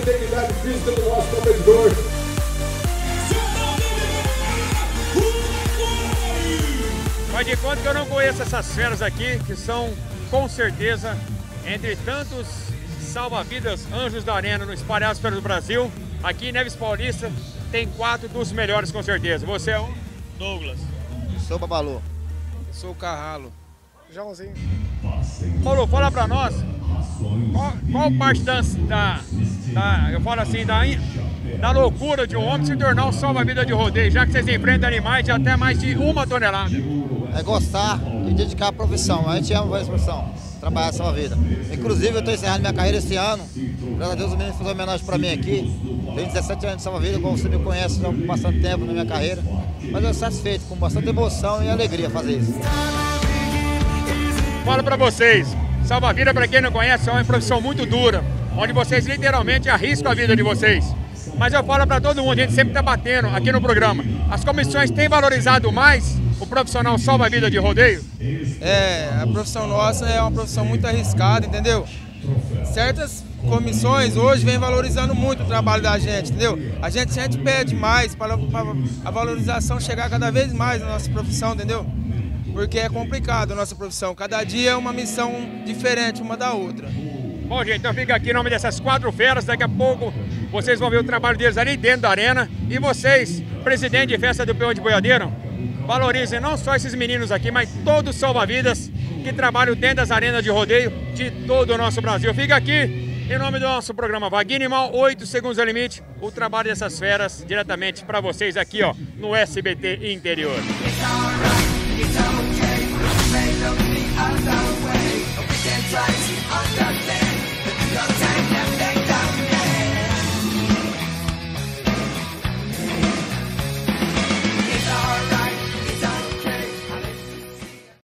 integridade física do nosso competidor. Faz de conta que eu não conheço essas feras aqui, que são, com certeza, entre tantos salva-vidas anjos da arena no espalhados pelo Brasil, aqui em Neves Paulista, tem quatro dos melhores, com certeza. Você é o Douglas. Sou o Babalu. Sou o Carralo. Joãozinho. Paulo, fala pra nós, qual, qual parte da, da, da, eu falo assim, da, da loucura de um homem se tornar um salva-vida de rodeio, já que vocês enfrentam animais de até mais de uma tonelada? É gostar e dedicar a profissão. A gente ama a profissão, trabalhar salva-vida. Inclusive, eu estou encerrando minha carreira esse ano. Graças a Deus, o menino fez uma homenagem para mim aqui. Tenho 17 anos de salva-vida, como você me conhece já há bastante tempo na minha carreira. Mas eu satisfeito, com bastante emoção e alegria fazer isso. Falo para vocês, salva-vida, para quem não conhece, é uma profissão muito dura, onde vocês literalmente arriscam a vida de vocês. Mas eu falo para todo mundo, a gente sempre está batendo aqui no programa. As comissões têm valorizado mais o profissional salva-vida de rodeio? É, a profissão nossa é uma profissão muito arriscada, entendeu? Certas comissões hoje vêm valorizando muito o trabalho da gente, entendeu? A gente sempre pede mais para a valorização chegar cada vez mais na nossa profissão, entendeu? Porque é complicado a nossa profissão. Cada dia é uma missão diferente uma da outra. Bom, gente, então fica aqui em nome dessas quatro feras. Daqui a pouco vocês vão ver o trabalho deles ali dentro da arena. E vocês, presidente de festa do Peão de Boiadeiro, valorizem não só esses meninos aqui, mas todos os salva-vidas que trabalham dentro das arenas de rodeio de todo o nosso Brasil. Fica aqui em nome do nosso programa Vaguinho Animal, 8 segundos ao limite, o trabalho dessas feras diretamente para vocês aqui ó, no SBT Interior.